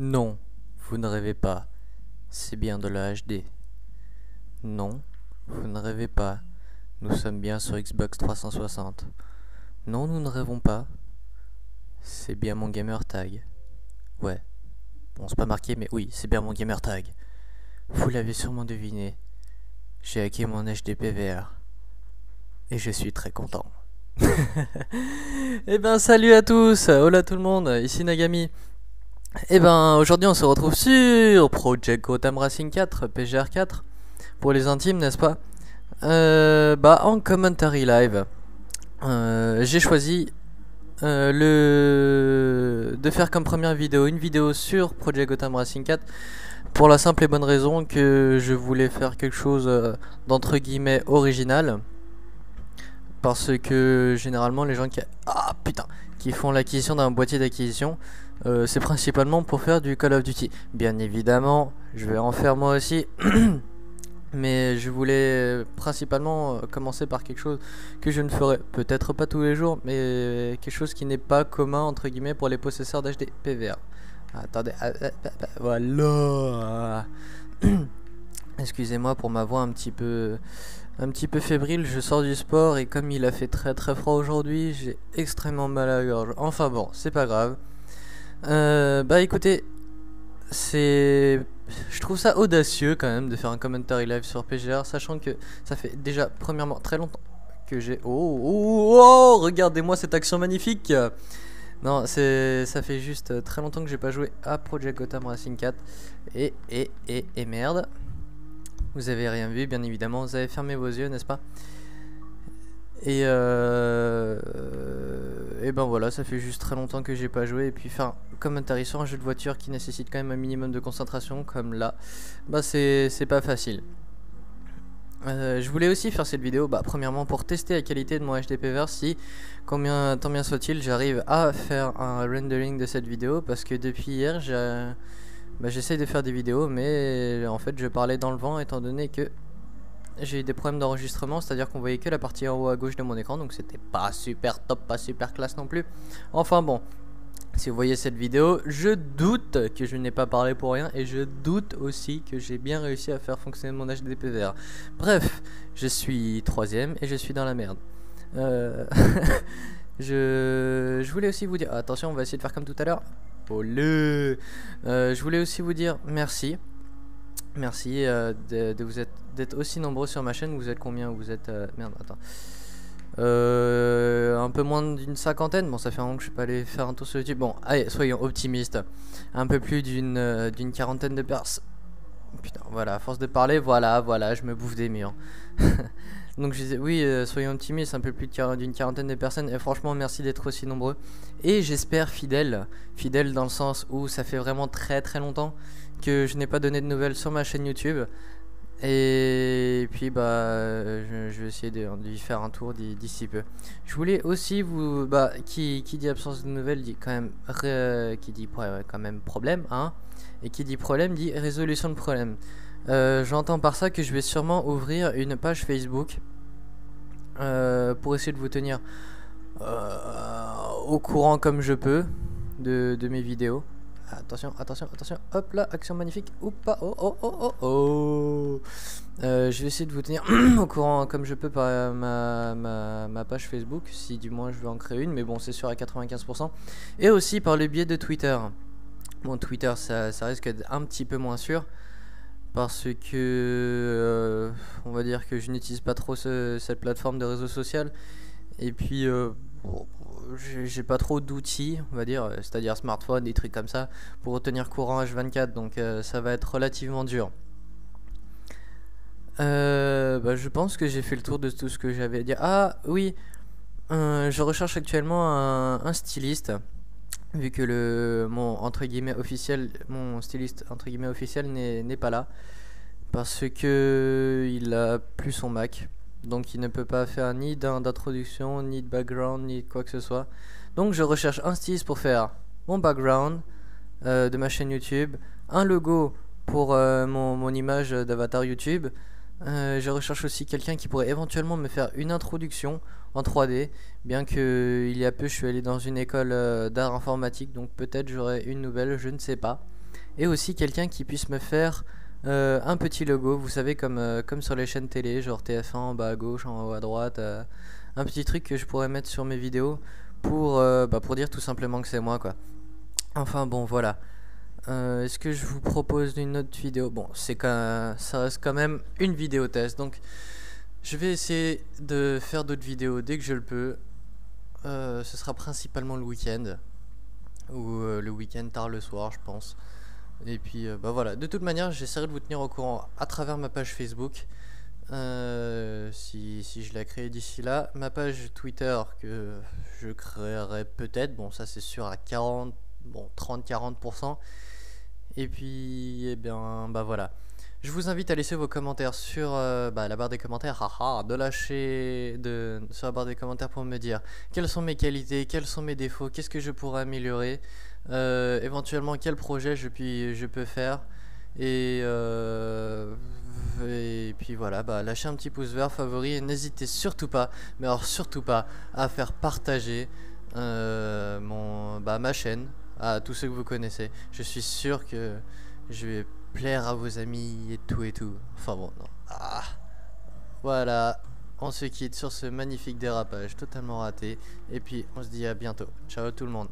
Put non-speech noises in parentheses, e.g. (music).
Non, vous ne rêvez pas. C'est bien de la HD. Non, vous ne rêvez pas. Nous sommes bien sur Xbox 360. Non, nous ne rêvons pas. C'est bien mon gamer tag. Ouais. Bon, c'est pas marqué, mais oui, c'est bien mon gamer tag. Vous l'avez sûrement deviné. J'ai hacké mon HDPVR. Et je suis très content. (laughs) eh ben, salut à tous! Hola tout le monde, ici Nagami. Eh ben, aujourd'hui on se retrouve sur Project Gotham Racing 4, PGR 4, pour les intimes, n'est-ce pas? Euh, Bah, en commentary live, euh, j'ai choisi euh, le de faire comme première vidéo une vidéo sur Project Gotham Racing 4 pour la simple et bonne raison que je voulais faire quelque chose d'entre guillemets original parce que généralement les gens qui ah font l'acquisition d'un boîtier d'acquisition euh, c'est principalement pour faire du Call of Duty. Bien évidemment, je vais en faire moi aussi. (clears throat) Mais je voulais principalement euh, commencer par quelque chose que je ne ferai peut-être pas tous les jours, mais quelque chose qui n'est pas commun entre guillemets pour les possesseurs d'HD PVR. Attendez, ah, ah, ah, voilà. (clears throat) Excusez-moi pour ma voix un petit peu un petit peu fébrile, je sors du sport et comme il a fait très très froid aujourd'hui, j'ai extrêmement mal à la gorge. Enfin bon, c'est pas grave. Euh, bah écoutez, c'est. Je trouve ça audacieux quand même de faire un commentary live sur PGR, sachant que ça fait déjà, premièrement, très longtemps que j'ai. Oh, oh, oh regardez-moi cette action magnifique! Non, c'est ça fait juste très longtemps que j'ai pas joué à Project Gotham Racing 4. Et, et, et, et merde. Vous avez rien vu, bien évidemment. Vous avez fermé vos yeux, n'est-ce pas? Et, euh, et ben voilà, ça fait juste très longtemps que j'ai pas joué. Et puis faire comme sur un jeu de voiture qui nécessite quand même un minimum de concentration, comme là, bah c'est pas facile. Euh, je voulais aussi faire cette vidéo, bah, premièrement pour tester la qualité de mon HDPVR si, combien, tant bien soit-il, j'arrive à faire un rendering de cette vidéo parce que depuis hier, bah, j'essaye de faire des vidéos, mais en fait je parlais dans le vent étant donné que j'ai eu des problèmes d'enregistrement, c'est-à-dire qu'on voyait que la partie en haut à gauche de mon écran, donc c'était pas super top, pas super classe non plus. Enfin bon, si vous voyez cette vidéo, je doute que je n'ai pas parlé pour rien et je doute aussi que j'ai bien réussi à faire fonctionner mon HDPVR. Bref, je suis troisième et je suis dans la merde. Euh, (laughs) je... je voulais aussi vous dire, attention, on va essayer de faire comme tout à l'heure. Euh, je voulais aussi vous dire merci Merci euh, de, vous être d'être aussi nombreux sur ma chaîne. Vous êtes combien? Vous êtes euh, merde. Attends. Euh, un peu moins d'une cinquantaine? Bon, ça fait un moment que je suis pas allé faire un tour sur YouTube. Bon, allez, soyons optimistes. Un peu plus d'une d'une quarantaine de personnes. Putain, voilà, à force de parler, voilà, voilà, je me bouffe des murs. (laughs) Donc je disais, oui, soyons optimistes, un peu plus d'une quarantaine de personnes. Et franchement, merci d'être aussi nombreux. Et j'espère fidèle, fidèle dans le sens où ça fait vraiment très très longtemps que je n'ai pas donné de nouvelles sur ma chaîne YouTube. Et puis bah je, vais essayer de, faire un tour d'ici peu. Je voulais aussi vous bah qui, qui dit absence de nouvelles dit quand même qui dit quand même problème hein et qui dit problème dit résolution de problème. Euh, j'entends par ça que je vais sûrement ouvrir une page Facebook euh, pour essayer de vous tenir euh, au courant comme je peux de mes vidéos. Attention, attention, attention. Hop là, action magnifique. Ou pas. Oh, oh, oh, oh, oh. Euh, je vais essayer de vous tenir (clears throat) au courant comme je peux par ma, ma, ma, page Facebook, si du moins je veux en créer une, mais bon, c'est sûr à 95%. Et aussi par le biais de Twitter. Bon, Twitter, ça, ça risque d'être un petit peu moins sûr. Parce que, euh, on va dire que je n'utilise pas trop cette plateforme de réseau social. Et puis, euh, j'ai pas trop d'outils, on va dire, euh, c'est-à-dire smartphone, des trucs comme ça, pour retenir courant H24, donc euh, ça va être relativement dur. Euh, bah, je pense que j'ai fait le tour de tout ce que j'avais à dire. Ah oui, je recherche actuellement un, styliste, vu que le mon entre guillemets officiel, mon styliste entre guillemets officiel n'est pas là, parce que il a plus son Mac. Donc il ne peut pas faire ni d'introduction, ni de background, ni quoi que ce soit. Donc je recherche un styliste pour faire mon background euh, de ma chaîne YouTube, un logo pour euh, mon, image d'avatar YouTube. Euh, je recherche aussi quelqu'un qui pourrait éventuellement me faire une introduction en 3D, bien que il y a peu je suis allé dans une école d'art informatique, donc peut-être j'aurai une nouvelle, je ne sais pas. et aussi quelqu'un qui puisse me faire euh, un petit logo, vous savez, comme, euh, comme sur les chaînes télé, genre TF1 en bas à gauche, en haut à droite, euh, un petit truc que je pourrais mettre sur mes vidéos pour, bah, pour dire tout simplement que c'est moi, quoi. Enfin bon, voilà. Est-ce que je vous propose une autre vidéo? Bon, c'est ça reste quand même une vidéo test, donc je vais essayer de faire d'autres vidéos dès que je le peux. ce sera principalement le week-end ou le week-end tard le soir, je pense. Et puis, euh, bah voilà. De toute manière, j'essaierai de vous tenir au courant à travers ma page Facebook. Euh, si, si, je la crée d'ici là. Ma page Twitter que je créerai peut-être. Bon, ça c'est sûr à 40, bon, 30-40%. Et puis, eh bien, bah voilà. Je vous invite à laisser vos commentaires sur euh, bah, la barre des commentaires, haha, de lâcher de, sur la barre des commentaires pour me dire quelles sont mes qualités, quels sont mes défauts, qu'est-ce que je pourrais améliorer, euh, éventuellement quel projet je, puis, je peux faire. Et, euh, et puis voilà, bah, lâchez un petit pouce vert, favori, et n'hésitez surtout pas, mais alors surtout pas, à faire partager mon, bah, ma chaîne à tous ceux que vous connaissez. Je suis sûr que je vais plaire à vos amis et tout et tout. Enfin bon, non. Ah. Voilà, on se quitte sur ce magnifique dérapage totalement raté. Et puis on se dit à bientôt. Ciao tout le monde.